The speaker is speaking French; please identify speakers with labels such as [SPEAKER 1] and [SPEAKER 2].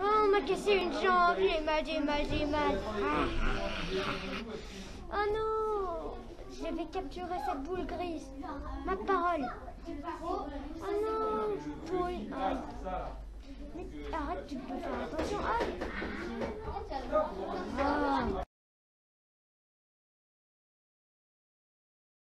[SPEAKER 1] Oh, on m'a cassé une jambe, j'ai mal, j'ai mal, j'ai mal. Ah. Oh non J'avais capturé cette boule grise. Ma parole. Oh non Boule. Ah. Arrête, tu peux pas.